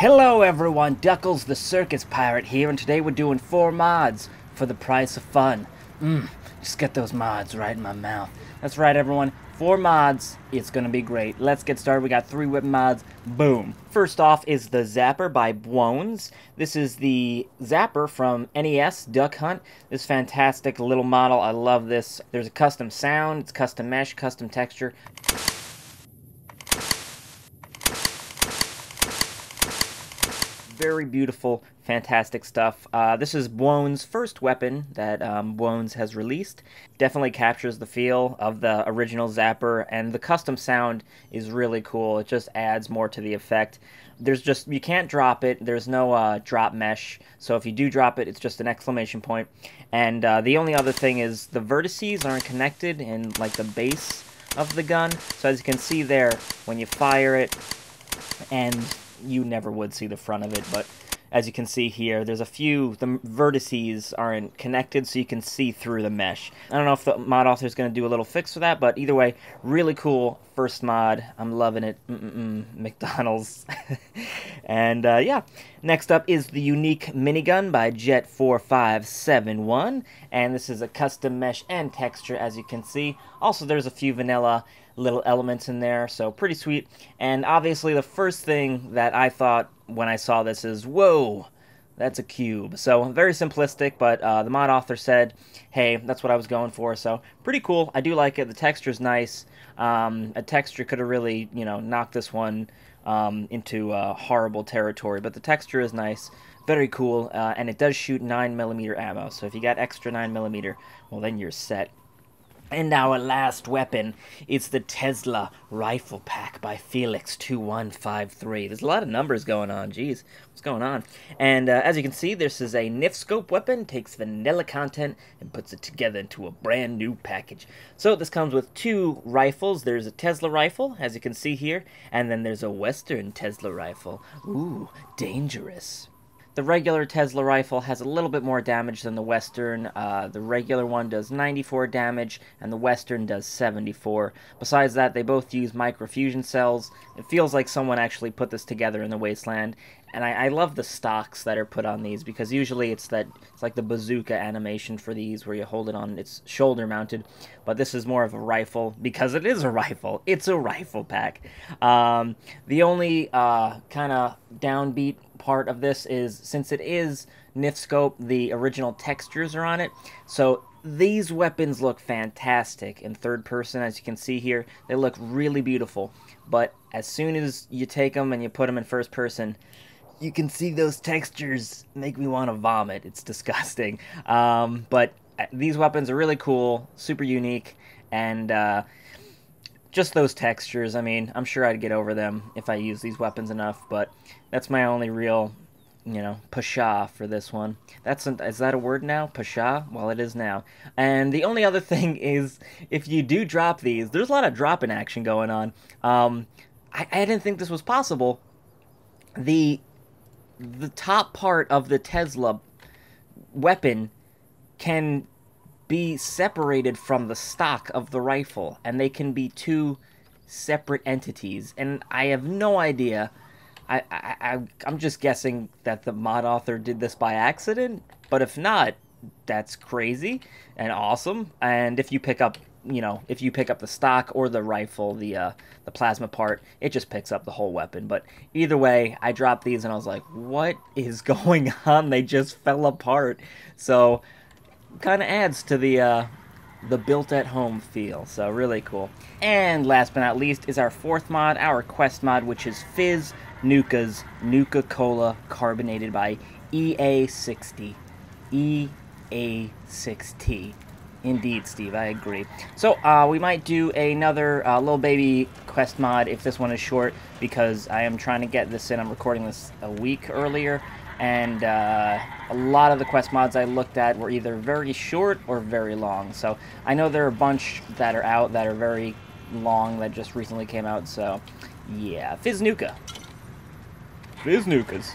Hello everyone, Duckles the Circus Pirate here, and today we're doing four mods for the price of fun. Mmm, just get those mods right in my mouth. That's right everyone, four mods, it's gonna be great. Let's get started, we got three whip mods, boom. First off is the Zapper by Bwones. This is the Zapper from NES Duck Hunt. This fantastic little model, I love this. There's a custom sound, it's custom mesh, custom texture. Very beautiful, fantastic stuff. Uh, this is Bwones' first weapon that um, Bwones has released. Definitely captures the feel of the original Zapper, and the custom sound is really cool. It just adds more to the effect. There's just, you can't drop it. There's no uh, drop mesh, so if you do drop it, it's just an exclamation point. And uh, the only other thing is the vertices aren't connected in like the base of the gun. So as you can see there, when you fire it, and you never would see the front of it, but as you can see here, there's a few, the vertices aren't connected so you can see through the mesh. I don't know if the mod author is going to do a little fix for that, but either way, really cool first mod. I'm loving it. Mm -mm McDonald's. and uh, yeah, next up is the unique minigun by Jet4571, and this is a custom mesh and texture as you can see. Also, there's a few vanilla little elements in there, so pretty sweet. And obviously the first thing that I thought when I saw this is, whoa, that's a cube. So very simplistic, but uh, the mod author said, hey, that's what I was going for. So pretty cool. I do like it. The texture's nice. Um, a texture could have really, you know, knocked this one um, into uh, horrible territory, but the texture is nice. Very cool, uh, and it does shoot 9mm ammo, so if you got extra 9mm, well then you're set. And our last weapon is the Tesla Rifle Pack by Felix2153. There's a lot of numbers going on, jeez. What's going on? And uh, as you can see, this is a NifSkope weapon, takes vanilla content and puts it together into a brand new package. So this comes with two rifles. There's a Tesla rifle, as you can see here, and then there's a Western Tesla rifle. Ooh, dangerous. The regular Tesla rifle has a little bit more damage than the Western. Uh, the regular one does 94 damage, and the Western does 74. Besides that, they both use microfusion cells. It feels like someone actually put this together in the Wasteland, and I, I, love the stocks that are put on these because usually it's that it's like the bazooka animation for these where you hold it on its shoulder mounted but this is more of a rifle because it is a rifle. It's a rifle pack. Um, the only uh, kind of downbeat part of this is since it is NifSkope the original textures are on it. So these weapons look fantastic in third person as you can see here. They look really beautiful but as soon as you take them and you put them in first person you can see those textures make me want to vomit. It's disgusting. Um, but uh, these weapons are really cool, super unique, and uh, just those textures. I mean, I'm sure I'd get over them if I use these weapons enough, but that's my only real, you know, pasha for this one. That's an, is that a word now? Pasha? Well, it is now. And the only other thing is, if you do drop these, there's a lot of dropping action going on. Um, I, I didn't think this was possible. The the top part of the Tesla weapon can be separated from the stock of the rifle, and they can be two separate entities. And I have no idea. I, I, I I'm just guessing that the mod author did this by accident, but if not, that's crazy and awesome. And if you pick up you know, if you pick up the stock or the rifle, the uh, the plasma part, it just picks up the whole weapon. But either way, I dropped these and I was like, what is going on? They just fell apart. So, kind of adds to the uh, the built at home feel. So really cool. And last but not least is our fourth mod, our quest mod, which is Fizz Nuka's Nuka Cola carbonated by EA60. EA6T. Indeed, Steve, I agree. So, uh, we might do another uh, little baby quest mod if this one is short, because I am trying to get this in. I'm recording this a week earlier, and uh, a lot of the quest mods I looked at were either very short or very long. So, I know there are a bunch that are out that are very long that just recently came out, so yeah. Fiznuka. Fiznukas.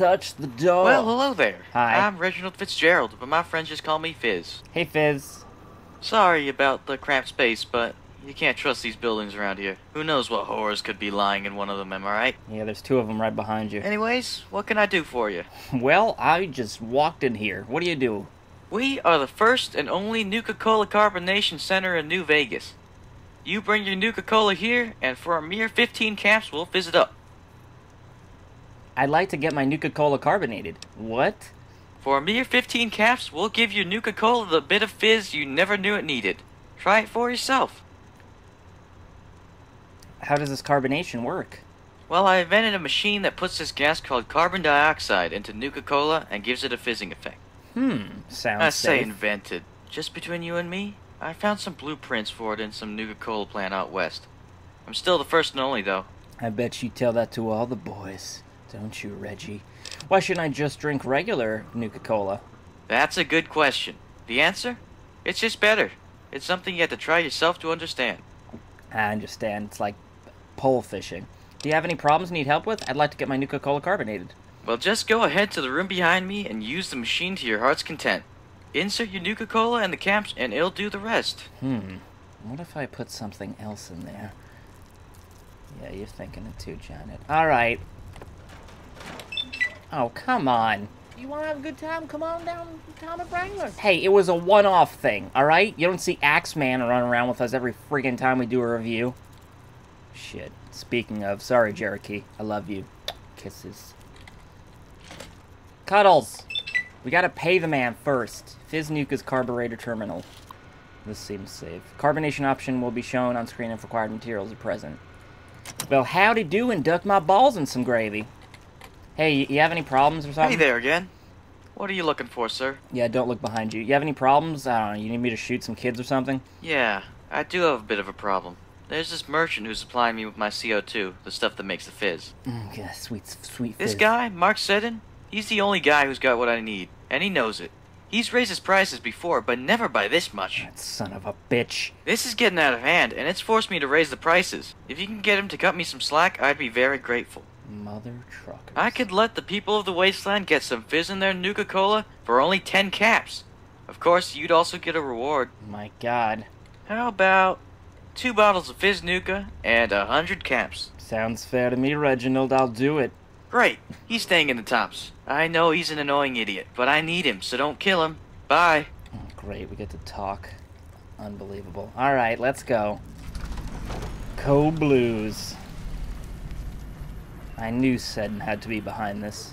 I touched the door. Well, hello there. Hi. I'm Reginald Fitzgerald, but my friends just call me Fizz. Hey, Fizz. Sorry about the cramped space, but You can't trust these buildings around here. Who knows what horrors could be lying in one of them, am I right? Yeah, there's two of them right behind you. Anyways, what can I do for you? Well, I just walked in here. What do you do? We are the first and only Nuka-Cola Carbonation Center in New Vegas. You bring your Nuka-Cola here, and for a mere 15 caps, we'll fizz it up. I'd like to get my Nuka-Cola carbonated. What? For a mere 15 caps, we'll give you Nuka-Cola the bit of fizz you never knew it needed. Try it for yourself. How does this carbonation work? Well, I invented a machine that puts this gas called carbon dioxide into Nuka-Cola and gives it a fizzing effect. Hmm, sounds I say safe. invented. Just between you and me, I found some blueprints for it in some Nuka-Cola plant out west. I'm still the first and only, though. I bet you tell that to all the boys, don't you, Reggie? Why shouldn't I just drink regular Nuka-Cola? That's a good question. The answer? It's just better. It's something you have to try yourself to understand. I understand. It's like pole fishing. Do you have any problems you need help with? I'd like to get my Nuka-Cola carbonated. Well, just go ahead to the room behind me and use the machine to your heart's content. Insert your Nuka-Cola in the caps and it'll do the rest. Hmm. What if I put something else in there? Yeah, you're thinking it too, Janet. All right. Oh, come on. You want to have a good time? Come on down to Atomic Wrangler. Hey, it was a one-off thing, all right? You don't see Axeman run around with us every freaking time we do a review. Shit. Speaking of, sorry, Cherokee. I love you. Kisses. Cuddles! We gotta pay the man first. Fizz Nuka's carbonator terminal. This seems safe. Carbonation option will be shown on screen if required materials are present. Well, howdy do and duck my balls in some gravy. Hey, you have any problems or something? Hey there again. What are you looking for, sir? Yeah, don't look behind you. You have any problems? I don't know. You need me to shoot some kids or something? Yeah, I do have a bit of a problem. There's this merchant who's supplying me with my CO2, the stuff that makes the fizz. Mm, yeah, sweet, sweet. This guy, Mark Seddon, he's the only guy who's got what I need, and he knows it. He's raised his prices before, but never by this much. That son of a bitch. This is getting out of hand, and it's forced me to raise the prices. If you can get him to cut me some slack, I'd be very grateful. Mother truckers. I could let the people of the wasteland get some fizz in their Nuka-Cola for only 10 caps. Of course, you'd also get a reward. My god. How about two bottles of Fizz Nuka and a hundred caps? Sounds fair to me, Reginald. I'll do it. Great, he's staying in the tops. I know he's an annoying idiot, but I need him, so don't kill him. Bye. Oh, great, we get to talk. Unbelievable. Alright, let's go. Co Blues. I knew Seddon had to be behind this.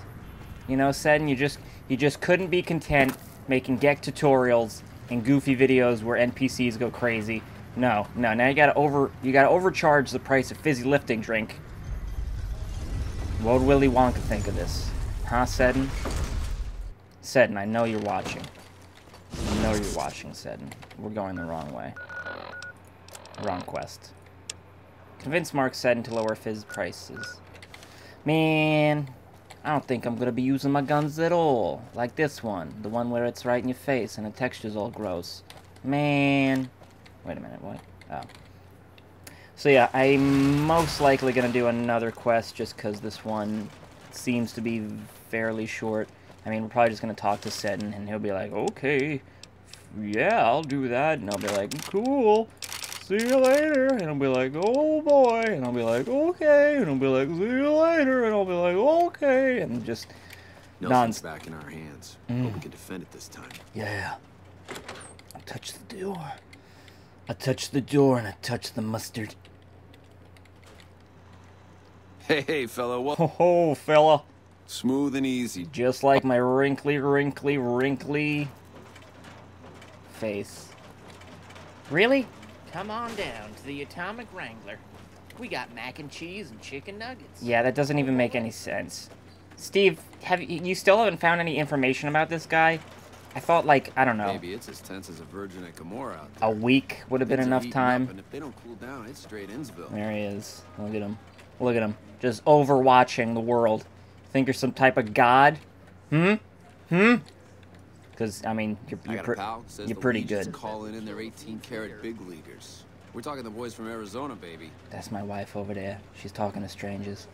You know, Seddon, you just you just couldn't be content making GECK tutorials and goofy videos where NPCs go crazy. No, no, now you gotta over you gotta overcharge the price of fizzy lifting drink. What would Willy Wonka think of this? Huh, Seddon? Seddon, I know you're watching. I know you're watching, Seddon. We're going the wrong way. Wrong quest. Convince Mark Seddon to lower Fizz prices. Man, I don't think I'm gonna be using my guns at all. Like this one. The one where it's right in your face and the texture's all gross. Man. Wait a minute, what? Oh. So yeah, I'm most likely gonna do another quest just because this one seems to be fairly short. I mean, we're probably just gonna talk to Seddon and he'll be like, okay, yeah, I'll do that. And I'll be like, cool, see you later. And I'll be like, oh boy. And I'll be like, okay. And I'll be like, see you later. And I'll be like, okay. And just, Nelson's Nonst- back in our hands. Mm. But we can defend it this time. yeah. I touch the door. I touch the door and I touch the mustard. Hey, hey, fella. Ho ho, fella. smooth and easy. Just like my wrinkly, wrinkly, wrinkly face. Really? Come on down to the Atomic Wrangler. We got mac and cheese and chicken nuggets. Yeah, that doesn't even make any sense. Steve, have you, you still haven't found any information about this guy? I thought like I don't know, Maybe it's as tense as a virgin at Gomorrah out there. a week would have been enough time. Up, and if they don't cool down, it's straight Innsville. There he is. Look at him. Look at him. Just overwatching the world. Think you're some type of god? Hmm? Hmm? Because I mean, you're you're, got a pal. Says you're pretty good. calling in their 18 karat big leaguers. We're talking the boys from Arizona, baby. That's my wife over there. She's talking to strangers.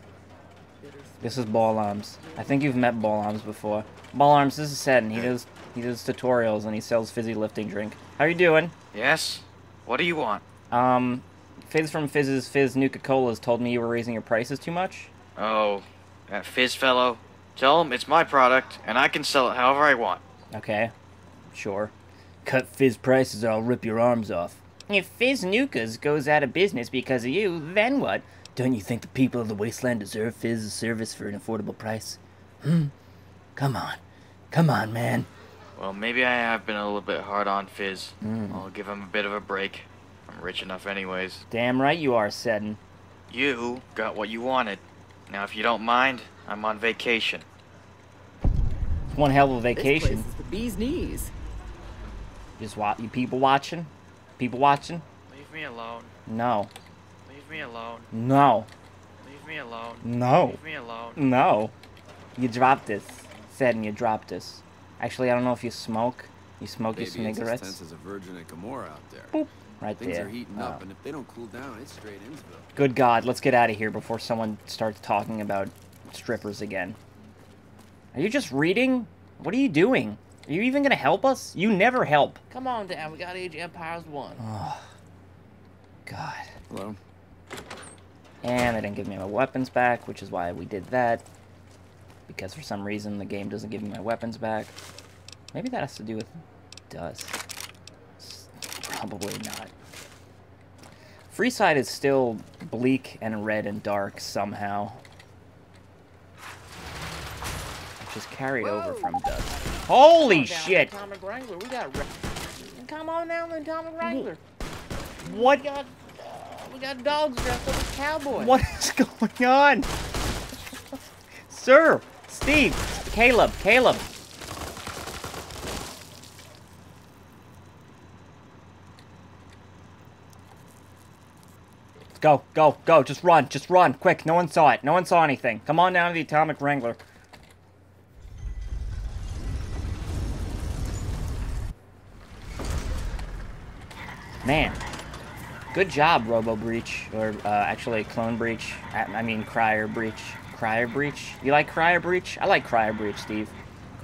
This is Ball Arms. I think you've met Ball Arms before. Ball Arms, this is Seddon. He does he does tutorials and he sells fizzy lifting drink. How you doing? Yes? What do you want? Um, Fizz from Fizz's Fizz Nuka Colas told me you were raising your prices too much. Oh, that Fizz fellow. Tell him it's my product, and I can sell it however I want. Okay, sure. Cut Fizz prices or I'll rip your arms off. If Fizz Nukas goes out of business because of you, then what? Don't you think the people of the wasteland deserve Fizz's service for an affordable price? Hmm? Come on. Come on, man. Well, maybe I have been a little bit hard on Fizz. Mm. I'll give him a bit of a break. I'm rich enough anyways. Damn right you are, Seddon. You got what you wanted. Now, if you don't mind, I'm on vacation. One hell of a vacation. This vacation. place is the bee's knees. Just watch. you people watching? People watching? Leave me alone. No. Leave me alone. No. Leave me alone. No. Leave me alone. No. You dropped this. Seddon, you dropped this. Actually, I don't know if you smoke. You smoke your Maybe it's as tense cigarettes? as a virgin at Gomorrah out there. Boop. Right Things there. are heating Oh. up, and if they don't cool down, it's straight Innsville. Good God, let's get out of here before someone starts talking about strippers again. Are you just reading? What are you doing? Are you even gonna help us? You never help. Come on down. We got Age of Empires 1. Oh, God. Hello? And they didn't give me my weapons back, which is why we did that. Because for some reason the game doesn't give me my weapons back. Maybe that has to do with dust. It's probably not. Freeside is still bleak and red and dark somehow. Is carried over from dust. Holy Come shit! Atomic Wrangler. We got. Come on down, the Atomic Wrangler. What? We got. Uh, we got dogs dressed up as cowboys. What is going on? Sir, Steve, Caleb, Caleb. Let's go, go, go. Just run, just run. Quick, no one saw it. No one saw anything. Come on down to the Atomic Wrangler. Man, Good job, Robo Breach, or uh, actually Clone Breach. I, mean Crier Breach. Crier Breach. You like Crier Breach? I like Crier Breach, Steve.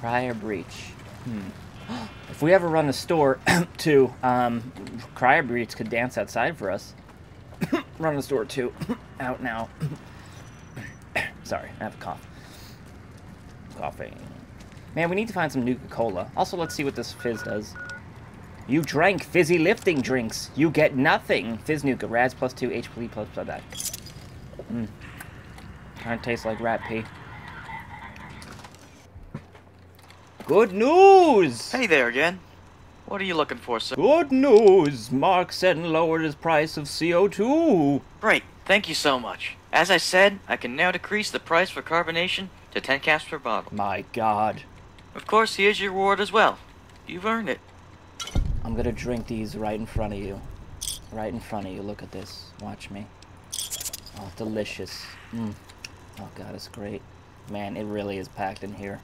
Crier Breach. Hmm. If we ever run a store too, um, Crier Breach could dance outside for us. run a store too. Out now. Sorry, I have a cough. Coughing. Man, we need to find some Nuka Cola. Also, let's see what this fizz does. You drank fizzy lifting drinks. You get nothing. Fizz Nuka, Raz plus 2, HP plus plus that. Mmm. Kind of tastes like rat pee. Good news! Hey there again. What are you looking for, sir? Good news! Mark Seddon lowered his price of CO2. Great. Thank you so much. As I said, I can now decrease the price for carbonation to 10 caps per bottle. My god. Of course, here's your reward as well. You've earned it. I'm gonna drink these right in front of you. Right in front of you. Look at this. Watch me. Oh, delicious. Mm. Oh god, it's great. Man, it really is packed in here.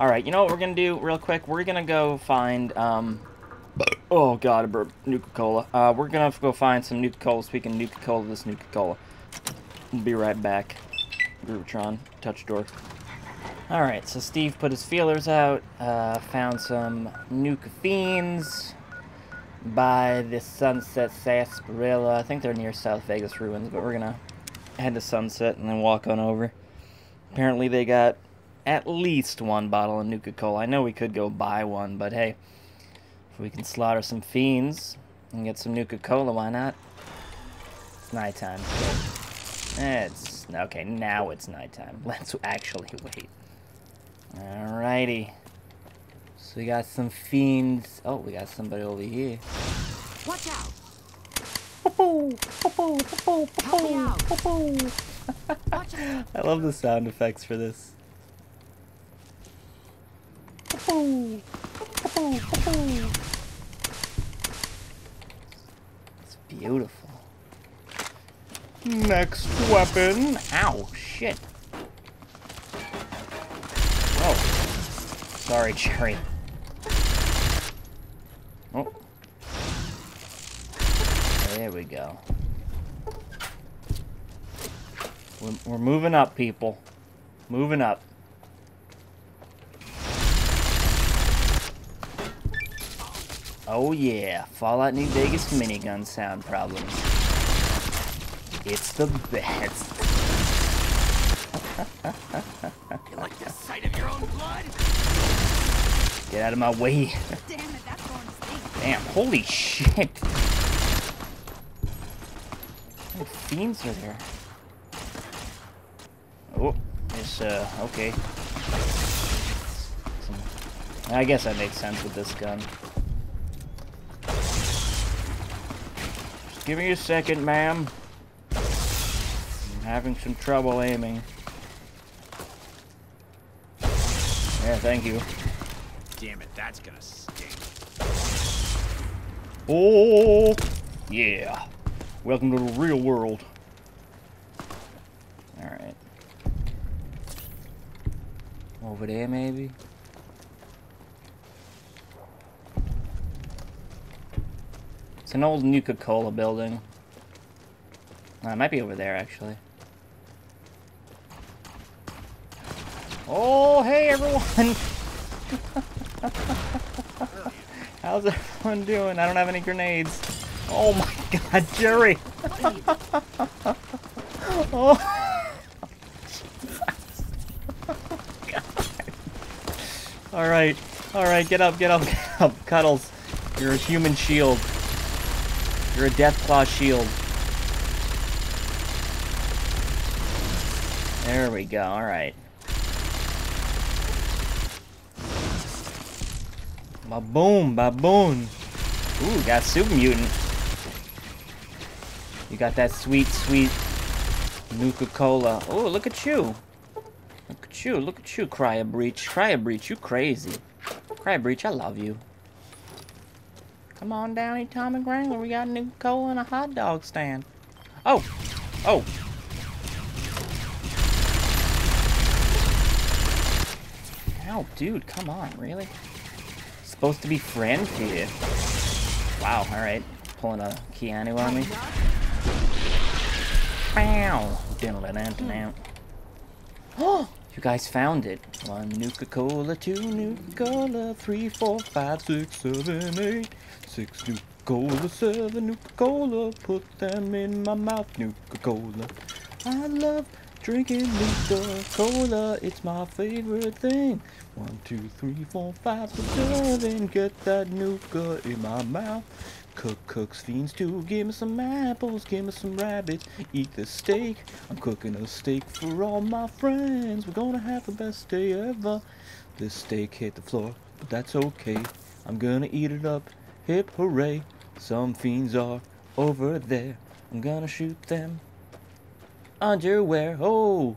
Alright, you know what we're gonna do real quick? We're gonna go find, um... Oh god, a burp. Nuka-Cola. Uh, we're gonna go find some Nuka-Cola. Speaking of Nuka-Cola, this Nuka-Cola. We'll be right back. Grootron, touch door. Alright, so Steve put his feelers out, uh, found some Nuka Fiends by the Sunset Sarsaparilla. I think they're near South Vegas ruins, but we're gonna head to Sunset and then walk on over. Apparently they got at least one bottle of Nuka Cola. I know we could go buy one, but hey, if we can slaughter some fiends and get some Nuka Cola, why not? It's nighttime. It's okay. Now it's nighttime. Let's actually wait. Alrighty. So we got some fiends. Oh, we got somebody over here. Watch out! Help me out. Watch out! I love the sound effects for this. It's beautiful. Next weapon. Ow, shit. Oh. Sorry, Cherry. Oh. There we go. We're, we're moving up, people. Moving up. Oh yeah, Fallout New Vegas minigun sound problems. It's the best. You like the sight of your own blood? Get out of my way. Damn it, that's going to stink. Damn, holy shit. What fiends are there? Oh, it's, uh, okay. I guess that makes sense with this gun. Just give me a second, ma'am. I'm having some trouble aiming. Yeah, thank you. Damn it, that's gonna. Oh, yeah. Welcome to the real world. Alright. Over there, maybe? It's an old Nuka-Cola building. Uh, it might be over there, actually. Oh, hey, everyone! How's everyone doing? I don't have any grenades. Oh my god, Jerry! oh. Alright, alright, get up, get up, get up. Cuddles, you're a human shield. You're a Deathclaw shield. There we go, alright. Baboom, baboon. Ooh, got super mutant. You got that sweet, sweet Nuka Cola. Oh, look at you. Look at you, look at you, Cryo Breach. Cryo Breach, you crazy. Cryo Breach, I love you. Come on down, Atomic Wrangler. We got Nuka Cola and a hot dog stand. Oh, oh. Ow, dude, come on, really? Supposed to be friend here. Wow, alright. Pulling a Keanu on me. Diddle-a-dant-a-dant. Oh! You guys found it. One Nuka-Cola, two Nuka-Cola, three, four, five, six, seven, eight. Six Nuka-Cola, seven Nuka-Cola. Put them in my mouth, Nuka-Cola. I love drinking Nuka-Cola. It's my favorite thing. One, two, three, four, five, six, seven. Get that Nuka in my mouth. Cook, cooks, fiends too. Give me some apples, give me some rabbits. Eat the steak. I'm cooking a steak for all my friends. We're gonna have the best day ever. This steak hit the floor, but that's okay. I'm gonna eat it up. Hip hooray. Some fiends are over there. I'm gonna shoot them. Underwear. Oh.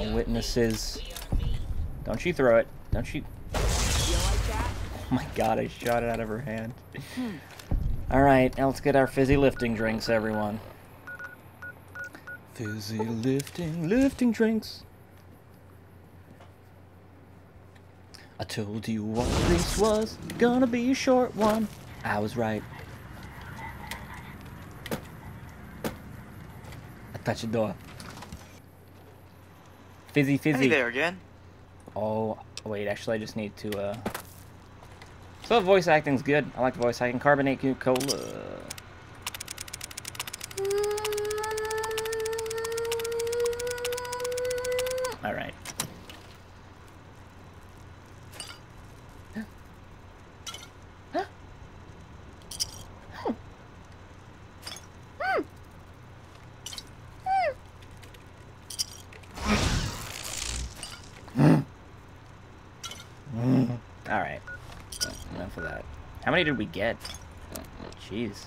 No witnesses. Don't you throw it. Don't you. Oh my god, I shot it out of her hand. Hmm. Alright, now let's get our fizzy lifting drinks, everyone. Fizzy lifting, lifting drinks. I told you all this was gonna be a short one. I was right. I touched the door. Fizzy, fizzy. Hey there again. Oh, wait, actually, I just need to, uh... So voice acting's good. I like the voice acting. Carbonate Cola. How many did we get? Jeez.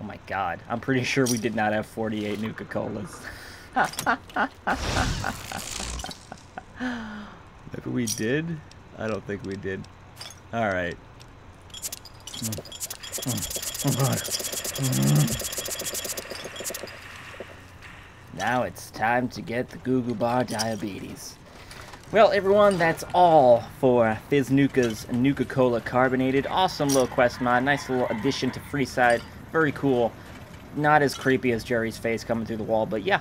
Oh my god. I'm pretty sure we did not have 48 Nuka-Colas. Maybe we did? I don't think we did. Alright. Now it's time to get the Goo Goo Bar Diabetes. Well, everyone, that's all for Fizz Nuka's Nuka Cola Carbonated. Awesome little quest mod. Nice little addition to Freeside. Very cool. Not as creepy as Jerry's face coming through the wall, but yeah.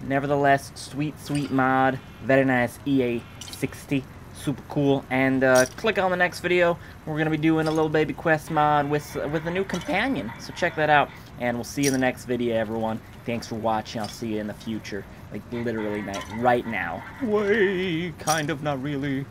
nevertheless, sweet, sweet mod. Very nice EA60. Super cool. And uh, click on the next video. We're going to be doing a little baby quest mod with, with a new companion. So check that out. And we'll see you in the next video, everyone. Thanks for watching. I'll see you in the future. Like, literally, right now. Way, kind of, not really.